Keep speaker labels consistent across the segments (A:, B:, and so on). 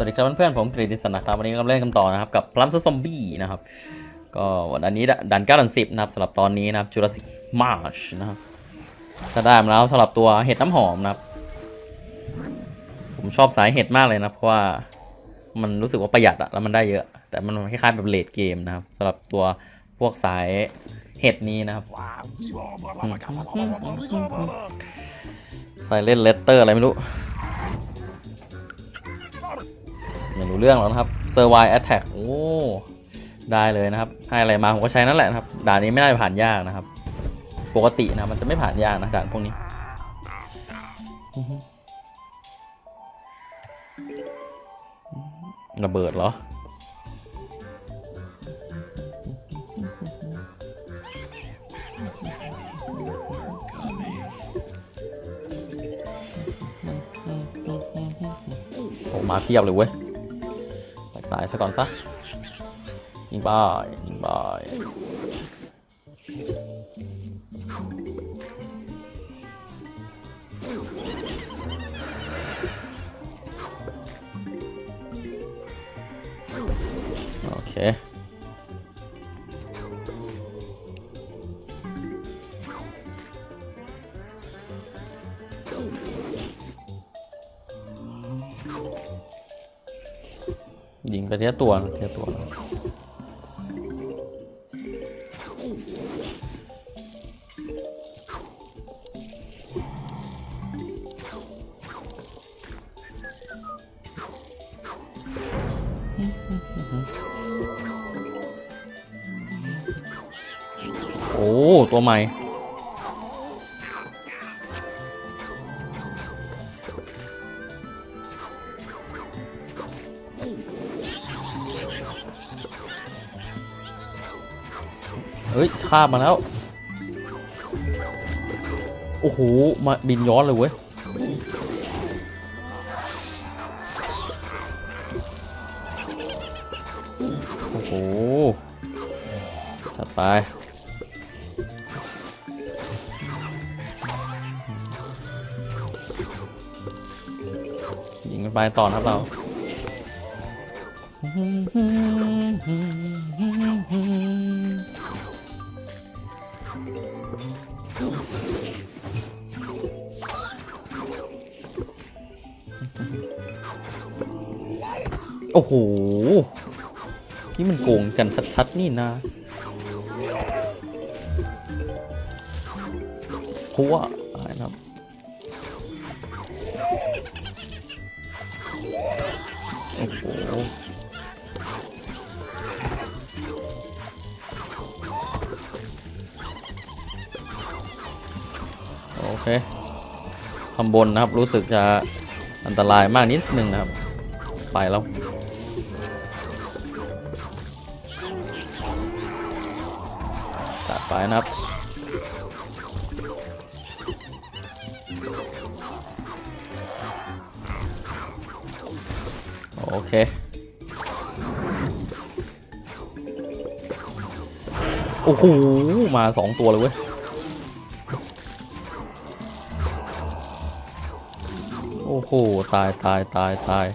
A: สวัสดีครับเพื่อนๆผมกฤติสันนะครับวันนี้ก็เล่นกันต่อนะครับกับพลัมซอมบี้นะครับก็วันอันนี้ดันเก้าดันสิบนะครับสำหรับตอนนี้นะครับจูราสิกมาร์ชนะครับก็ได้มาแล้วสำหรับตัวเห็ดน้ำหอมนะครับ ผมชอบสายเห็ดมากเลยนะเพราะว่ามันรู้สึกว่าประหยัดอะแล้วมันได้เยอะ แต่มันคล้ายๆแบบเลดเกมนะครับสำหรับตัวพวกสายเห็ดนี้นะครับsilent letter อะไรไม่รู้ ไม่รู้เรื่องแล้วนะครับ Survive Attack โอ้ได้เลยนะครับ ให้อะไรมาผมก็ใช้นั่นแหละนะครับ ด่านนี้ไม่ได้ผ่านยากนะครับ ปกตินะมันจะไม่ผ่านยากนะด่านพวกนี้ระเบิดเหรอ โอ้มาเพียบเลยเว้ย ตายซะก่อนซะยิงบอยยิงบอยโอเค ทียตัวทียตัวโอ้ ตัวใหม่ ข้ามมาแล้ว โอ้โห มาบินย้อนเลยเว้ย โอ้โหจัดไปยิงกันไปต่อนะครับเรา อ้โห นี่มันโกงกันชัดๆ นี่นะพัวอะไรนะครับโอ้โหโอเคข้างบนนะครับ รู้สึกจะอันตรายมากนิดนึงนะครับ ไปแล้ว จัดไปนะครับโอเคโอ้โหมาสองตัวเลยเว้ยโอ้โหตายตายตายตาย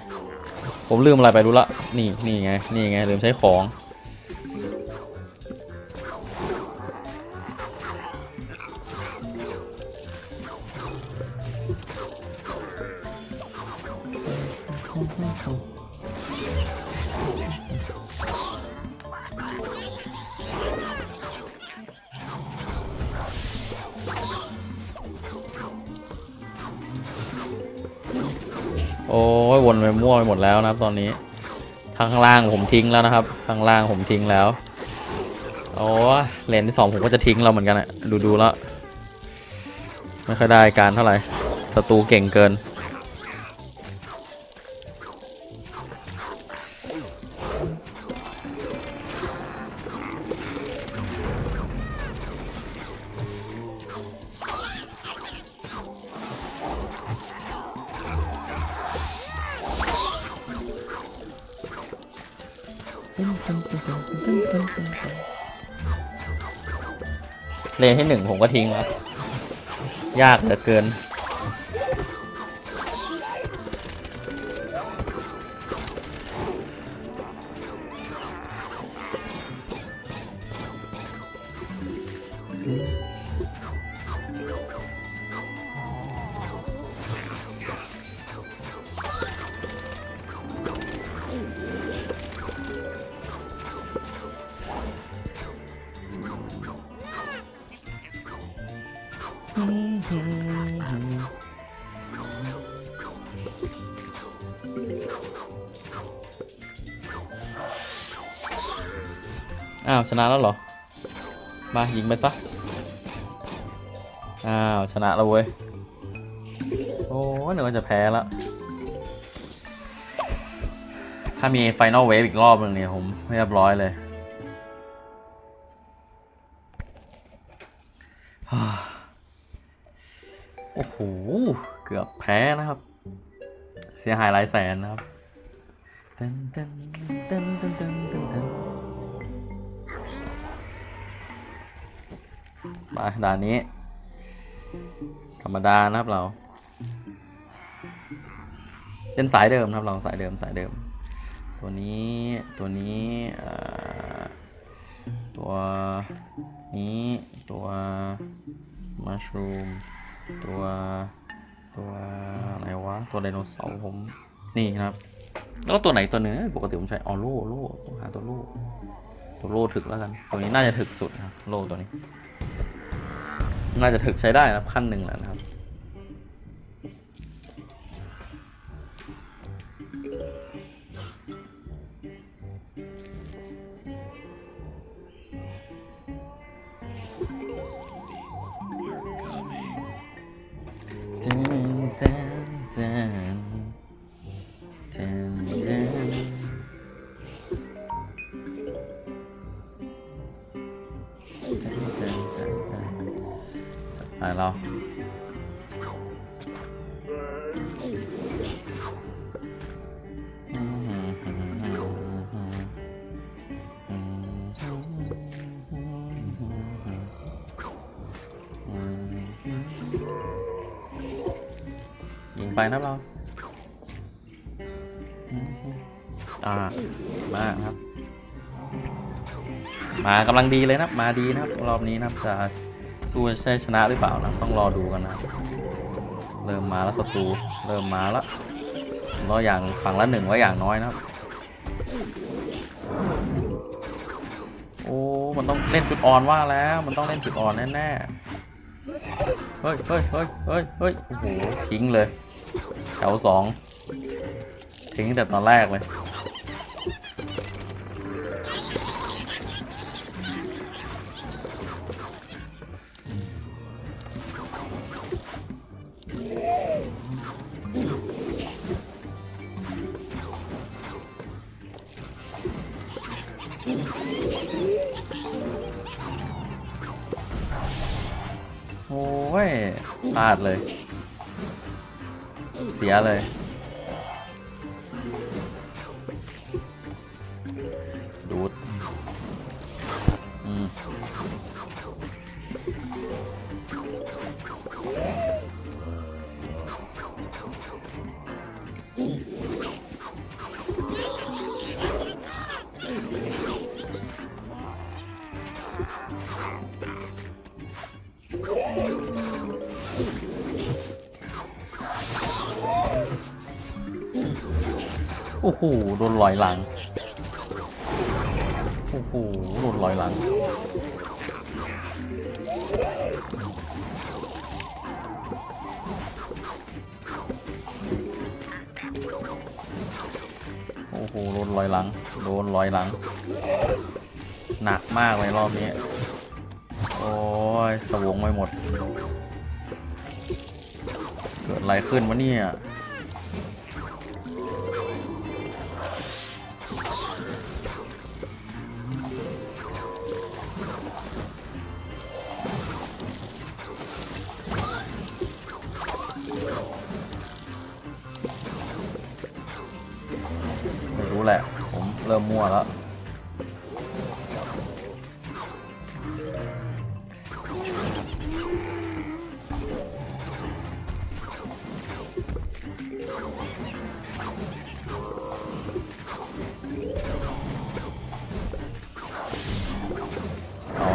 A: ผมลืมอะไรไปรู้ละนี่นี่ไงนี่ไงลืมใช้ของ นไปมั่วไปหมดแล้วนะครับ ตอนนี้ทางล่างผมทิ้งแล้วนะครับทางล่างผมทิ้งแล้วโอ้เลนที่สองผมก็จะทิ้งเราเหมือนกันอะดูดูแล้วไม่ค่อยได้การเท่าไหร่ศัตรูเก่งเกิน เลนที่หนึ่งผมก็ทิ้งแล้วยากเหลือเกิน อ้าวชนะแล้วเหรอ มายิงไปซะ อ้าวชนะแล้วเว้ย โอ้ยนึกว่าจะแพ้แล้วถ้ามี final wave อีกรอบนึงเนี่ยผมเรียบร้อยเลยโอ้โห เกือบแพ้นะครับ เสียหายหลายแสนนะครับตึนตึนตึนตึน ไปด่านนี้ ธรรมดานะครับเราเป็นสายเดิมครับเราสายเดิมสายเดิม ตัวนี้ตัวนี้ตัวนี้ตัวมัชรูมตัวตัวอะไรวะตัวไดโนเสาร์ผมนี่ครับ แล้วตัวไหนตัวหนึ่งเอ้ยปกติผมใช้ออโล่โล่ต้องหาตัวโล่ตัวโล่ถึกแล้วกัน ตัวนี้น่าจะถึกสุดนะครับโล่ตัวนี้ น่าจะถึกใช้ได้นะครับขั้นหนึ่งแล้วนะครับจัน ไปเรายิงไปนะเราอ่า มากครับ มากำลังดีเลยนะ มาดีนะครับ รอบนี้นะครับจะ สู้ใช่ชนะหรือเปล่านะ ต้องรอดูกันนะ เริ่มมาแล้วศัตรู เริ่มมาแล้วรออย่างฝั่งละหนึ่งไว้อย่างน้อยนะครับ โอ้ มันต้องเล่นจุดอ่อนว่าแล้ว มันต้องเล่นจุดอ่อนแน่ๆ เฮ้ยเฮ้ยเฮ้ยเฮ้ยเฮ้ยโอ้โหทิ้งเลยแถวสองทิ้งแต่ตอนแรกเลย พลาดเลย เสียเลย หโดนลอยหลัง โอ้โหโดนลอยหลัง โอ้โหโดนลอยหลัง โดนลอยหลัง หนักมากเลยรอบนี้ โอ้ยสวงไปหมด เกิดอะไรขึ้นวะเนี่ย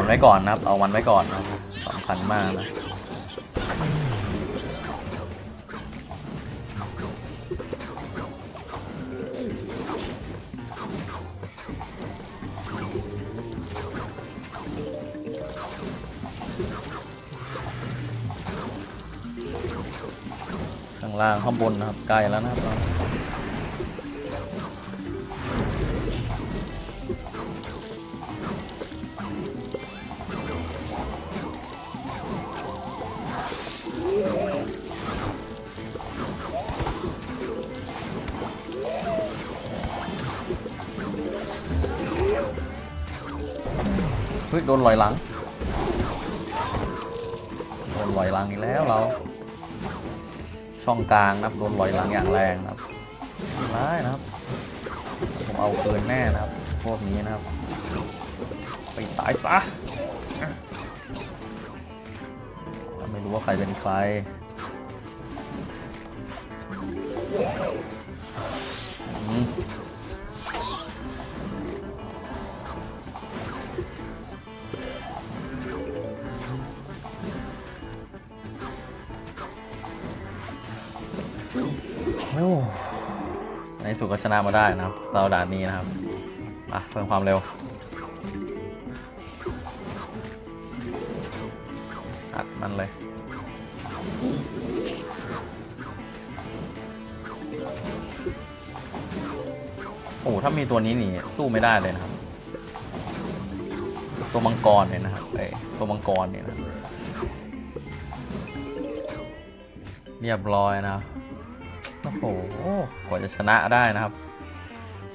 A: ไว้ก่อนนะครับ เอามันไว้ก่อนนะสำคัญมากนะข้างล่างข้างบนนะครับใกล้แล้วนะครับ ลอยหลังโดนลอยหลังอีกแล้วเราช่องกลางนะครับโดนลอยหลังอย่างแรงนะครับร้ายนะครับผมเอาเกินแน่นะครับพวกนี้นะครับไปตายซะไม่รู้ว่าใครเป็นใคร โอ้ในสุดก็ชนะมาได้นะครับเราด่านนี้นะครับอะเพิ่มความเร็วอัดมันเลยโอ้โหถ้ามีตัวนี้นี่สู้ไม่ได้เลยนะครับ ตัวมังกรเนี่ยนะครับไอ้ตัวมังกรเนี่ยนะเรียบร้อยนะ โอ้โหกว่าจะชนะได้นะครับ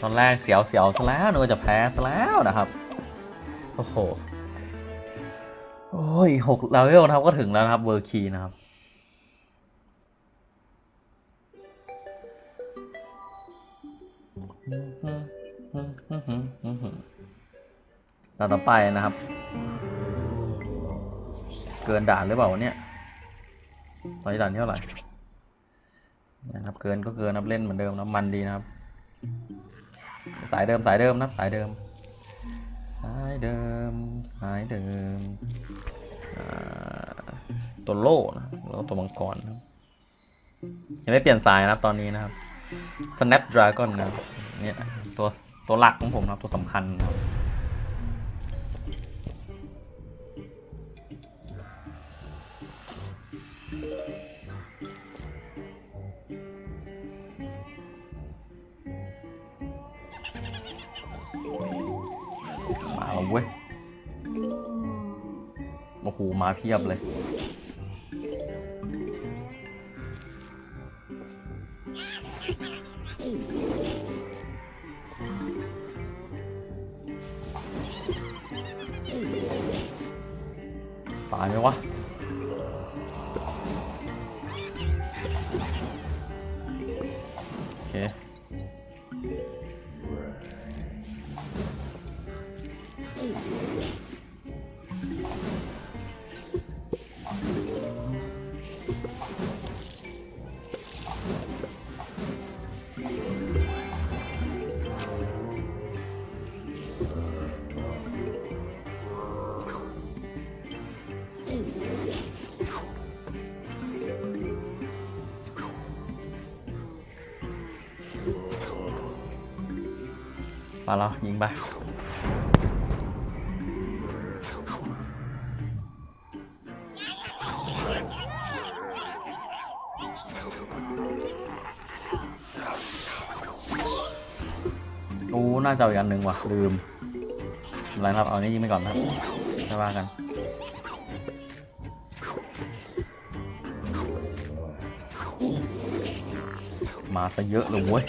A: ตอนแรกเสียวเสียวซะแล้วนึกว่าจะแพ้ซะแล้วนะครับ โอ้โห โอ้ยหกเลเวลนะครับก็ถึงแล้วนะครับ world key นะครับ ตาต่อไปนะครับ เกินด่านหรือเปล่าเนี่ย ตอนนี้ด่านเท่าไหร่ นะครับเกินก็เกินนับเล่นเหมือนเดิมนะมันดีนะครับ สายเดิมสายเดิมนับสายเดิม สายเดิมสายเดิมตัวโล่นะแล้วตัวมังกรนะยังไม่เปลี่ยนสายนะครับตอนนี้นะครับ Snapdragon นะเนี่ยตัวตัวหลักของผมนะครับตัวสำคัญนะครับ มาแล้วเว้ย โอ้โหมาเพียบเลยาแล้วยิงไปโอ้น่าจะอีกอันหนึ่งว่ะ ลืมอะไรครับ เอานี้ยิงไปก่อนนะครับไม่ว่ากันมาซะเยอะเลยเว้ย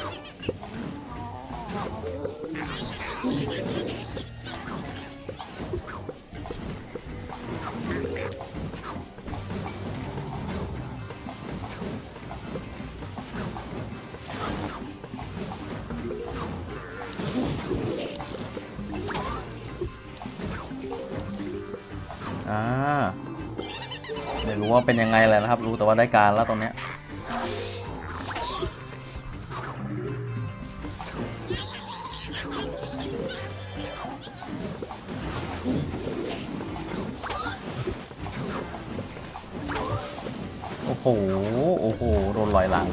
A: อ่าไม่รู้ว่าเป็นยังไงแหละนะครับ รู้แต่ว่าได้การแล้วตรงเนี้ยโอ้โห โอ้โห โดนลอยหลัง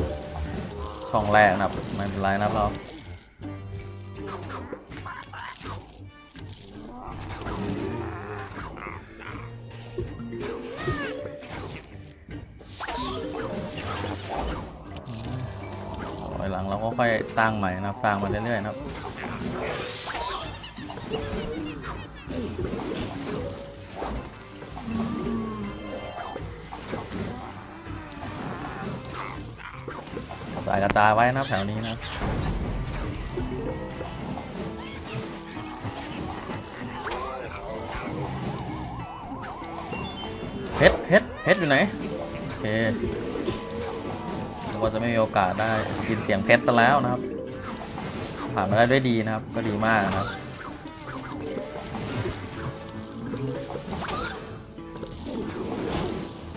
A: ช่องแรกนะครับ ไม่เป็นไรนะครับเรา งเราก็ค่อยสร้างใหม่นะครับสร้างมาเรื่อยๆนะครับกระจายกระจายไว้นะครับแถวนี้นะครับเพชรเพชรเพชรอยู่ไหนโอเค ผมว่าจะไม่มีโอกาสได้ยินเสียงเพชรซะแล้วนะครับ ผ่านมาได้ด้วยดีนะครับ ก็ดีมากนะครับ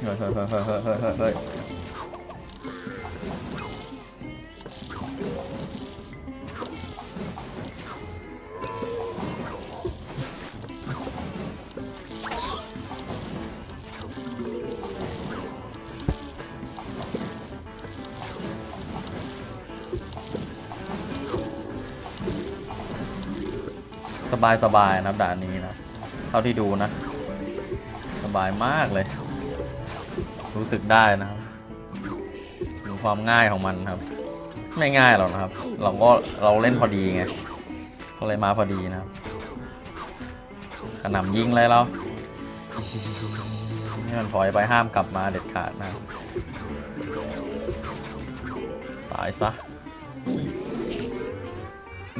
A: เฮ้ยเฮ้ยเฮ้ยเฮ้ยเฮ้ย บายสบายนะครับด่านนี้นะเท่าที่ดูนะ สบายมากเลย รู้สึกได้นะครับถึงความง่ายของมันครับ ไม่ง่ายหรอกนะครับ เราก็เราเล่นพอดีไงก็เลยมาพอดีนะครับกระหน่ำยิงเลยเราให้มันถอยไปห้ามกลับมาเด็ดขาดนะตายซะ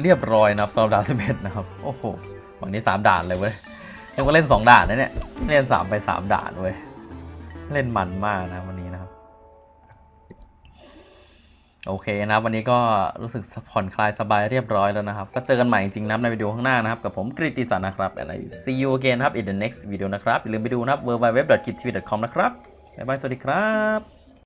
A: เรียบร้อยนะครับสำหรับด่านสิบเอ็ดนะครับ โอ้โห วันนี้สามด่านเลยเว้ยยังว่าเล่นสองด่านนะเนี่ย เล่นสามไปสามด่านเว้ย เล่นมันมากนะวันนี้นะครับ โอเคนะครับ วันนี้ก็รู้สึกผ่อนคลายสบายเรียบร้อยแล้วนะครับ ก็เจอกันใหม่จริงๆนะครับในวิดีโอข้างหน้านะครับ กับผมกริติสันนะครับ and I see you again ครับ in the next video นะครับ อย่าลืมไปดูนะครับ www.kittv.com นะครับบ๊ายบายสวัสดีครับ